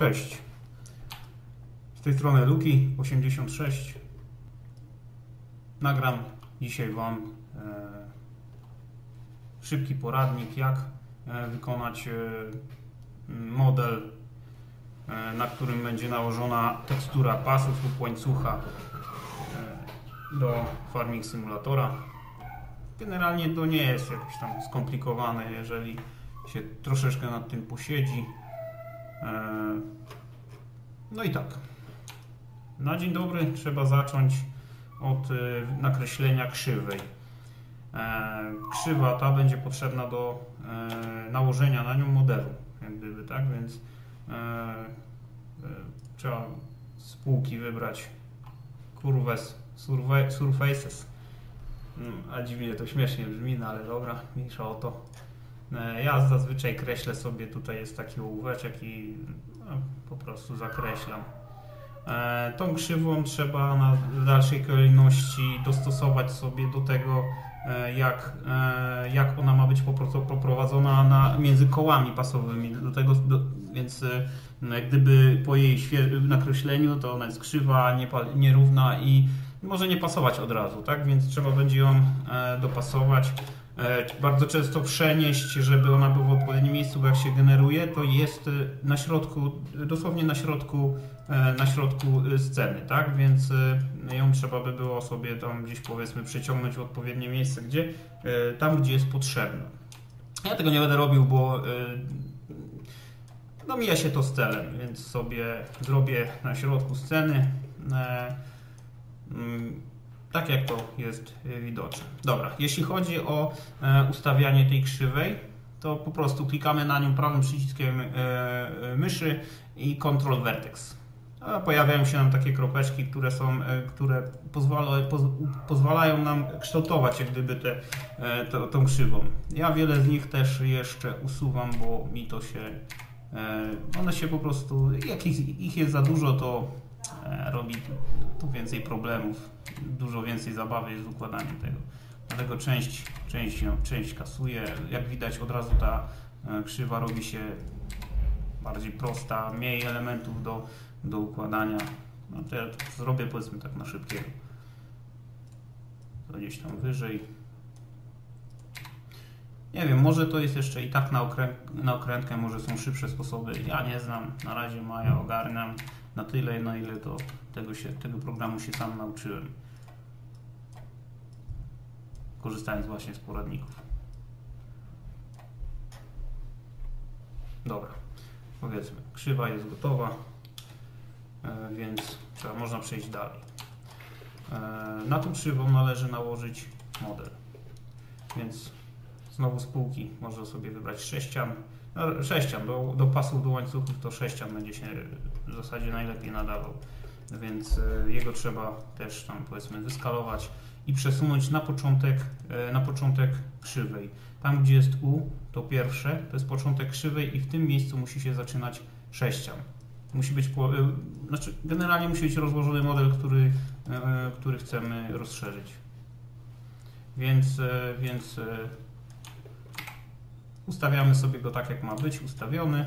Cześć. Z tej strony Luki 86. Nagram dzisiaj Wam e, szybki poradnik, jak e, wykonać e, model, na którym będzie nałożona tekstura pasów lub łańcucha do Farming Simulatora. Generalnie to nie jest jakieś tam skomplikowane, jeżeli się troszeczkę nad tym posiedzi. E, No i tak. Na dzień dobry trzeba zacząć od e, nakreślenia krzywej. E, Krzywa ta będzie potrzebna do nałożenia na nią modelu, jak gdyby, tak? Więc trzeba z spółki wybrać kurwes surfaces. Mm, A dziwnie to śmiesznie brzmi, no ale dobra, mniejsza o to. E, Ja zazwyczaj kreślę sobie, tutaj jest taki ołóweczek i no, po prostu zakreślam. E, Tą krzywą trzeba na dalszej kolejności dostosować sobie do tego, e, jak, jak ona ma być popro- poprowadzona na, między kołami pasowymi. Do tego, do, więc no, gdyby po jej nakreśleniu to ona jest krzywa, nierówna i może nie pasować od razu, tak? Więc trzeba będzie ją dopasować. E, Bardzo często przenieść, żeby ona była w odpowiednim miejscu, bo jak się generuje, to jest e, na środku, dosłownie na środku, e, na środku sceny, tak? Więc ją trzeba by było sobie tam gdzieś powiedzmy przeciągnąć w odpowiednie miejsce, gdzie, tam gdzie jest potrzebne. Ja tego nie będę robił, bo no mija się to z celem, więc sobie zrobię na środku sceny. Tak jak to jest e, widoczne. Dobra, jeśli chodzi o e, ustawianie tej krzywej, to po prostu klikamy na nią prawym przyciskiem e, e, myszy i Ctrl Vertex. A Pojawiają się nam takie kropeczki, które są, które pozwala, poz, pozwalają nam kształtować jak gdyby te, to, tą krzywą. Ja wiele z nich też jeszcze usuwam, bo mi to się one się po prostu, jak ich, ich jest za dużo, to robi tu więcej problemów, dużo więcej zabawy jest z układaniem tego. Dlatego część, część, ją- część kasuje. Jak widać od razu ta e, krzywa robi się bardziej prosta, mniej elementów do, do układania. No to ja to zrobię powiedzmy tak na szybkiego. To gdzieś tam wyżej. Nie wiem, może to jest jeszcze i tak na, okrę... na okrętkę, może są szybsze sposoby. Ja nie znam, na razie Maja ogarniam na tyle, na ile to tego, się, tego programu się sam nauczyłem. Korzystając właśnie z poradników. Dobra, powiedzmy, krzywa jest gotowa, e, więc trzeba, można przejść dalej. E, Na tą krzywą należy nałożyć model. Więc znowu spółki można sobie wybrać sześcian. No, sześcian, do, do pasów, do łańcuchów to sześcian będzie się w zasadzie najlepiej nadawał. Więc e, jego trzeba też tam powiedzmy wyskalować i przesunąć na początek, e, na początek krzywej. Tam gdzie jest U, to pierwsze, to jest początek krzywej i w tym miejscu musi się zaczynać sześcian. Musi być, e, znaczy generalnie musi być rozłożony model, który, który chcemy rozszerzyć. Więc, więc ustawiamy sobie go tak, jak ma być ustawiony.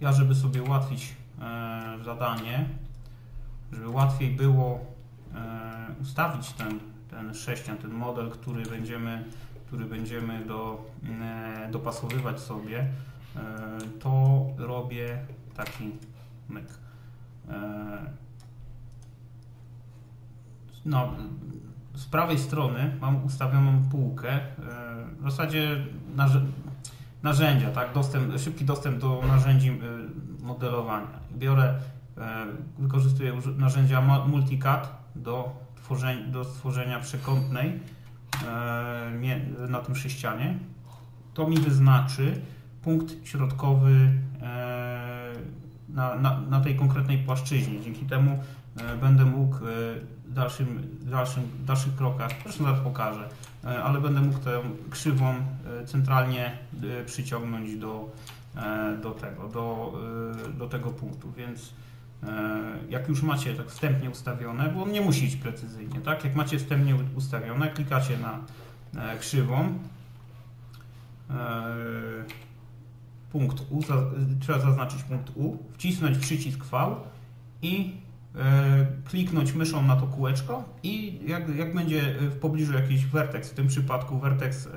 Ja, żeby sobie ułatwić e, zadanie, żeby łatwiej było e, ustawić ten, ten sześcian, ten model, który będziemy, który będziemy do, e, dopasowywać sobie, to robię taki myk. No, z prawej strony mam ustawioną półkę, e, w zasadzie narzędzia, tak, dostęp, szybki dostęp do narzędzi e, modelowania. Biorę, e, wykorzystuję narzędzia mu- Multicad do, tworzenia, do stworzenia przekątnej na tym sześcianie. To mi wyznaczy punkt środkowy na, na, na tej konkretnej płaszczyźnie. Dzięki temu będę mógł e, w dalszym, dalszym, dalszych krokach, zresztą zaraz pokażę, e, ale będę mógł tę krzywą e, centralnie e, przyciągnąć do, e, do tego, do, e, do tego punktu, więc e, jak już macie tak wstępnie ustawione, bo on nie musi iść precyzyjnie, tak? Jak macie wstępnie ustawione, klikacie na e, krzywą, punkt U, trzeba zaznaczyć punkt U, wcisnąć przycisk V i e, kliknąć myszą na to kółeczko i jak, jak będzie w pobliżu jakiś vertex, w tym przypadku vertex e,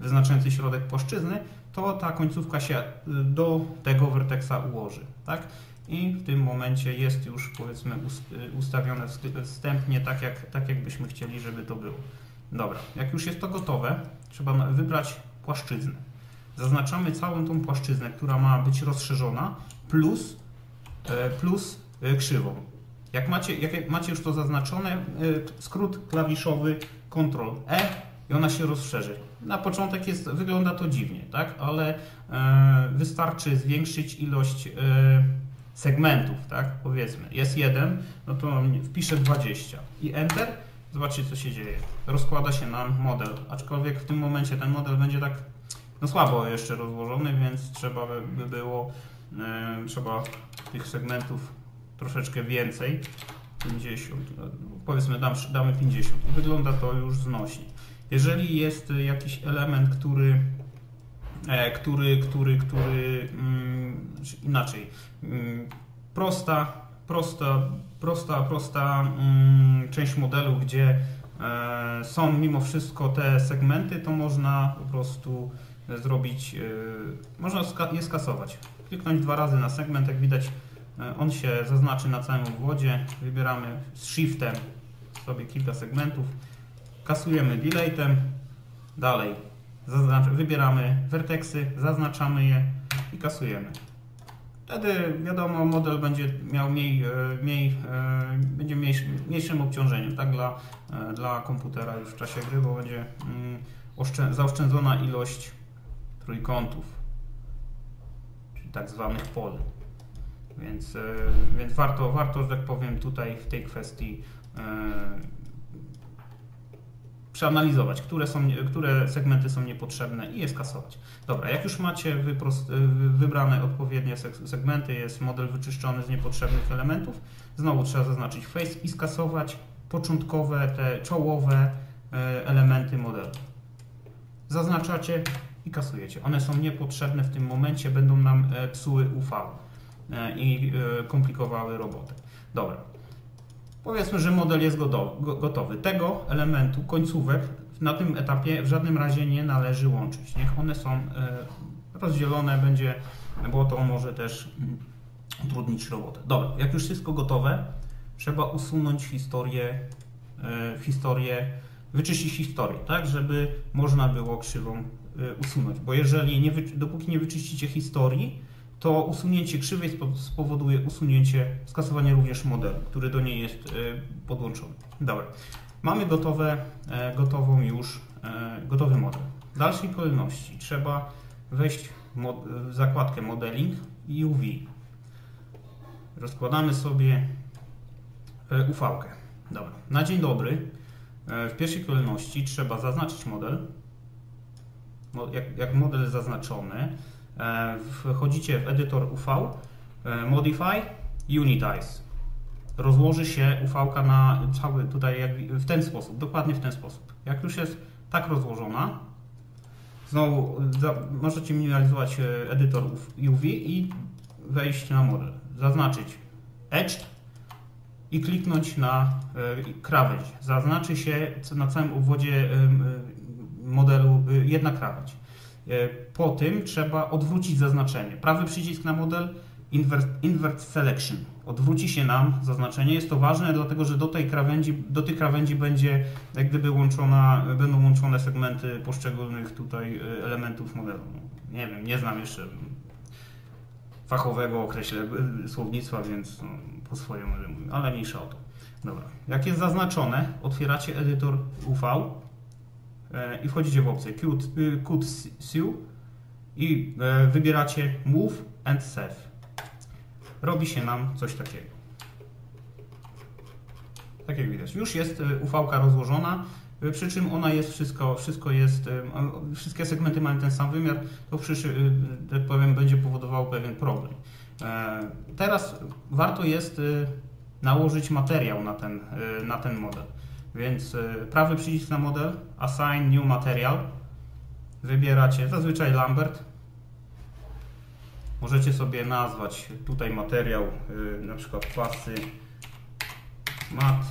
wyznaczający środek płaszczyzny, to ta końcówka się do tego vertexa ułoży. Tak? I w tym momencie jest już powiedzmy ustawione wstępnie tak, jak, tak jakbyśmy chcieli, żeby to było. Dobra, jak już jest to gotowe, trzeba wybrać płaszczyznę zaznaczamy całą tą płaszczyznę, która ma być rozszerzona, plus, e, plus e, krzywą. Jak macie, jak macie już to zaznaczone, e, skrót klawiszowy Ctrl E i ona się rozszerzy. Na początek jest, wygląda to dziwnie, tak? ale wystarczy zwiększyć ilość segmentów, tak? powiedzmy. Jest jeden, no to wpiszę 20 i Enter. Zobaczcie, co się dzieje. Rozkłada się nam model, aczkolwiek w tym momencie ten model będzie tak no słabo jeszcze rozłożony, więc trzeba by było, e, trzeba tych segmentów troszeczkę więcej. 50, powiedzmy dam, damy 50. Wygląda to już znośnie. Jeżeli jest jakiś element, który e, który, który, który mm, inaczej, mm, prosta, prosta, prosta, prosta mm, część modelu, gdzie e, są mimo wszystko te segmenty, to można po prostu zrobić, e, można je skasować. Kliknąć dwa razy na segment, jak widać e, on się zaznaczy na całym obwodzie. Wybieramy z Shiftem sobie kilka segmentów, kasujemy Deletem, dalej wybieramy vertexy, zaznaczamy je i kasujemy. Wtedy wiadomo, model będzie miał mniej, e, mniej, będzie mniejszym, mniejszym obciążeniem tak, dla, dla komputera już w czasie gry, bo będzie mm, zaoszczędzona ilość trójkątów, czyli tak zwanych pol. Więc, e, więc warto, warto, że tak powiem, tutaj w tej kwestii e, przeanalizować, które, są, które segmenty są niepotrzebne i je skasować. Dobra, jak już macie wyprost, e, wybrane odpowiednie segmenty, jest model wyczyszczony z niepotrzebnych elementów, znowu trzeba zaznaczyć face i skasować początkowe, te czołowe elementy modelu. Zaznaczacie i kasujecie. One są niepotrzebne w tym momencie, będą nam psuły UV i e, komplikowały robotę. Dobra. Powiedzmy, że model jest gotowy. Tego elementu, końcówek na tym etapie w żadnym razie nie należy łączyć. Niech one są rozdzielone, będzie, bo to może też mm, utrudnić robotę. Dobra, jak już wszystko gotowe, trzeba usunąć historię, historię wyczyścić historię, tak, żeby można było krzywą usunąć, bo jeżeli nie, dopóki nie wyczyścicie historii, to usunięcie krzywej spowoduje usunięcie, skasowanie również modelu, który do niej jest y, podłączony. Dobra, mamy gotowe, e, gotową już, e, gotowy model. W dalszej kolejności trzeba wejść w zakładkę Modeling i UV. Rozkładamy sobie e, UV. -kę. Dobra, na dzień dobry w pierwszej kolejności trzeba zaznaczyć model, jak, jak model zaznaczony, e, wchodzicie w edytor UV, e, Modify, Unitize. Rozłoży się UV na cały tutaj w ten sposób, dokładnie w ten sposób. Jak już jest tak rozłożona, znowu możecie minimalizować e, edytor UV i wejść na model, zaznaczyć Edge i kliknąć na krawędź. Zaznaczy się na całym obwodzie modelu jedna krawędź. Y, po tym trzeba odwrócić zaznaczenie. Prawy przycisk na model invert, invert selection. Odwróci się nam zaznaczenie. Jest to ważne, dlatego że do tej krawędzi, do tej krawędzi będzie jak gdyby łączona, będą łączone segmenty poszczególnych tutaj y, elementów modelu. Nie wiem, nie znam jeszcze fachowego określe słownictwa, więc no, po swojemu ale mniejsza o to. Dobra. Jak jest zaznaczone, otwieracie edytor UV E, i wchodzicie w opcję Code Sew i e, wybieracie Move and Save. Robi się nam coś takiego. Tak jak widać. Już jest e, UV rozłożona, przy czym ona jest wszystko, wszystko jest, wszystkie segmenty mają ten sam wymiar, to przy, tak powiem, będzie powodowało pewien problem. Teraz warto jest nałożyć materiał na ten, na ten model. Więc e, prawy przycisk na model, Assign New Material. wybieracie zazwyczaj Lambert. Możecie sobie nazwać tutaj materiał, y, na przykład pasy mat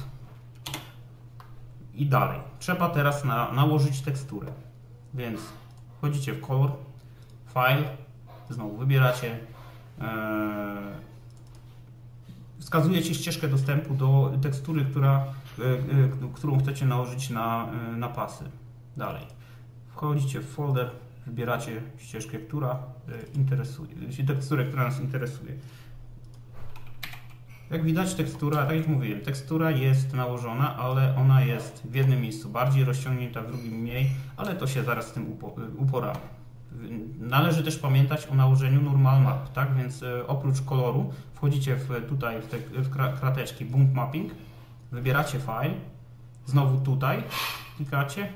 i dalej. Trzeba teraz na, nałożyć teksturę, więc wchodzicie w kolor, file, znowu wybieracie, e, wskazujecie ścieżkę dostępu do tekstury, która, e, e, którą chcecie nałożyć na, e, na pasy. Dalej. Wchodzicie w folder, wybieracie ścieżkę, która e, interesuje, teksturę, która nas interesuje. Jak widać tekstura, tak jak mówiłem, tekstura jest nałożona, ale ona jest w jednym miejscu bardziej rozciągnięta, w drugim mniej, ale to się zaraz z tym upo uporamy. Należy też pamiętać o nałożeniu normal map, tak? Więc e, oprócz koloru wchodzicie w, tutaj w te w krateczki bump mapping, wybieracie file, znowu tutaj klikacie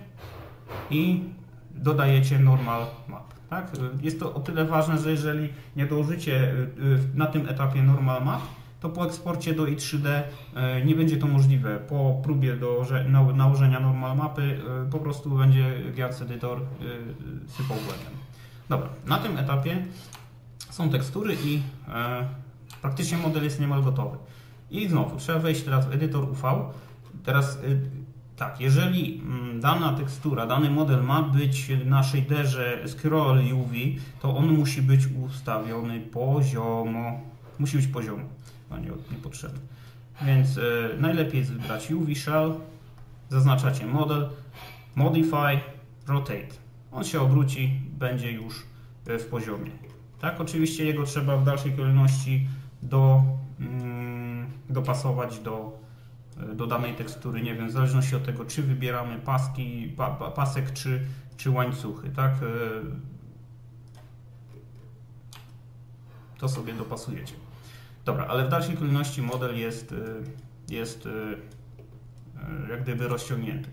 i dodajecie normal map. Tak? Jest to o tyle ważne, że jeżeli nie dołożycie e, na tym etapie normal map, to po eksporcie do i3D e, nie będzie to możliwe. Po próbie do nałożenia normal mapy po prostu będzie GAC Editor sypał błędem. Dobra, na tym etapie są tekstury i praktycznie model jest niemal gotowy. I znowu trzeba wejść teraz w edytor UV. Teraz tak, jeżeli mm, dana tekstura, dany model ma być na shaderze scroll UV, to on musi być ustawiony poziomo. Musi być poziomo a nie, niepotrzebny. Więc y, najlepiej jest wybrać UV Shell, zaznaczacie model, Modify, Rotate. On się obróci, będzie już e, w poziomie. Tak, oczywiście jego trzeba w dalszej kolejności do, mm, dopasować do, e, do danej tekstury, nie wiem, w zależności od tego, czy wybieramy paski, pa, pa, pasek, czy, czy łańcuchy, tak? To sobie dopasujecie. Dobra, ale w dalszej kolejności model jest, y, jest jak gdyby rozciągnięty.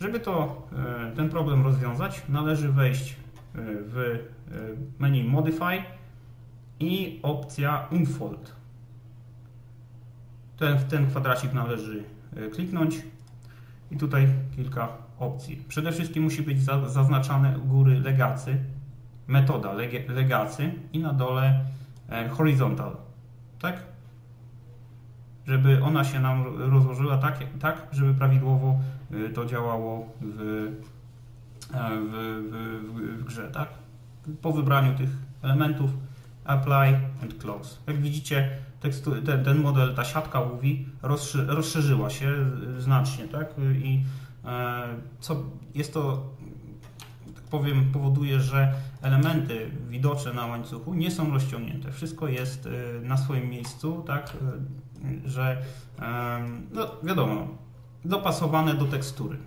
Żeby to, ten problem rozwiązać, należy wejść w menu Modify i opcja Unfold. Ten, ten kwadracik należy kliknąć i tutaj kilka opcji. Przede wszystkim musi być zaznaczane u góry legacy, metoda legacy i na dole e, horizontal tak? Żeby ona się nam rozłożyła tak, tak żeby prawidłowo y, to działało w, e, w, w, w grze, tak? Po wybraniu tych elementów apply and close. Jak widzicie, tekstu, ten, ten model, ta siatka UV rozszerzyła się znacznie, tak? I e, co jest to powiem, powoduje, że elementy widoczne na łańcuchu nie są rozciągnięte. Wszystko jest y, na swoim miejscu, tak, y, że no wiadomo, dopasowane do tekstury.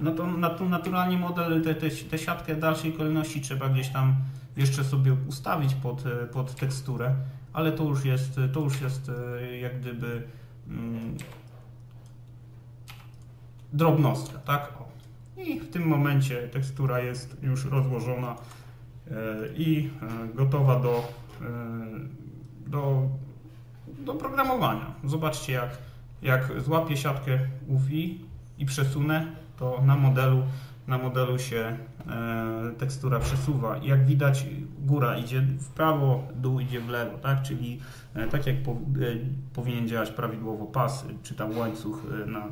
No to naturalnie model, te, te, te siatkę dalszej kolejności trzeba gdzieś tam jeszcze sobie ustawić pod, pod teksturę, ale to już jest, to już jest jak gdyby mm, drobnostka, tak? I w tym momencie tekstura jest już rozłożona e, i e, gotowa do, e, do, do programowania. Zobaczcie, jak, jak złapię siatkę UV i przesunę, to na modelu, na modelu się tekstura przesuwa. Jak widać, góra idzie w prawo, dół idzie w lewo, tak? czyli tak jak powinien działać prawidłowo pas, czy tam łańcuch na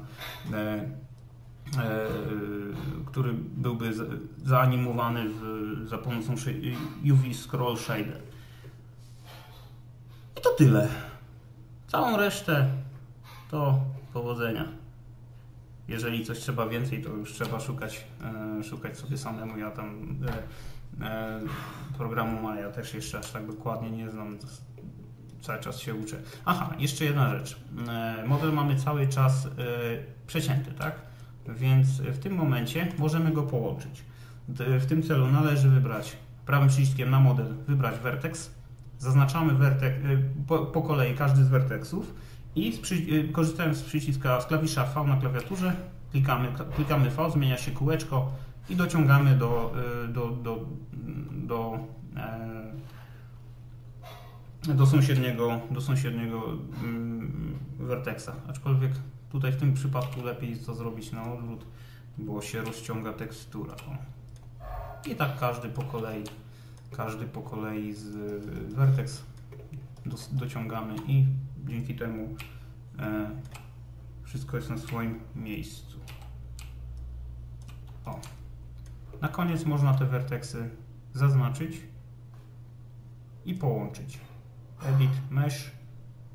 E, który byłby zaanimowany w, za pomocą UV Scroll Shader. I to tyle. Całą resztę to powodzenia. Jeżeli coś trzeba więcej, to już trzeba szukać, e, szukać sobie samemu. Ja tam e, programu Maya też jeszcze aż tak dokładnie nie znam. Cały czas się uczę. Aha, jeszcze jedna rzecz. Model mamy cały czas przecięty, tak? Więc w tym momencie możemy go połączyć. W tym celu należy wybrać prawym przyciskiem na model, wybrać vertex. Zaznaczamy vertex, po, po kolei każdy z vertexów i y, korzystając z przyciska z klawisza V na klawiaturze, klikamy, klikamy V, zmienia się kółeczko i dociągamy do, y, do, do, do, do, do sąsiedniego, do sąsiedniego mm, vertexa. Aczkolwiek Tutaj w tym przypadku lepiej to zrobić na odwrót, bo się rozciąga tekstura. I tak każdy po kolei, każdy po kolei z Vertex do, dociągamy i dzięki temu e, wszystko jest na swoim miejscu. O. Na koniec można te werteksy zaznaczyć i połączyć. Edit, Mesh,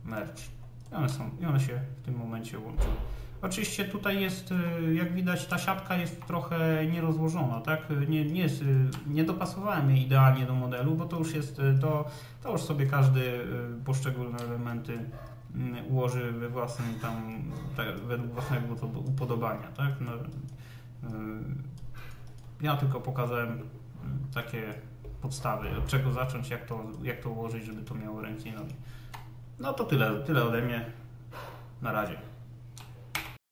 Merge. I one, są, I one się w tym momencie łączą. Oczywiście tutaj jest, y, jak widać, ta siatka jest trochę nierozłożona, tak? Nie, nie, jest, y, nie dopasowałem jej idealnie do modelu, bo to już jest, y, to, to już sobie każdy poszczególne elementy mm, ułoży we własnym tam, tak, według własnego upodobania, tak? No, ja tylko pokazałem takie podstawy, od czego zacząć, jak to, jak to ułożyć, żeby to miało ręce i nogi. No to tyle, tyle ode mnie. Na razie.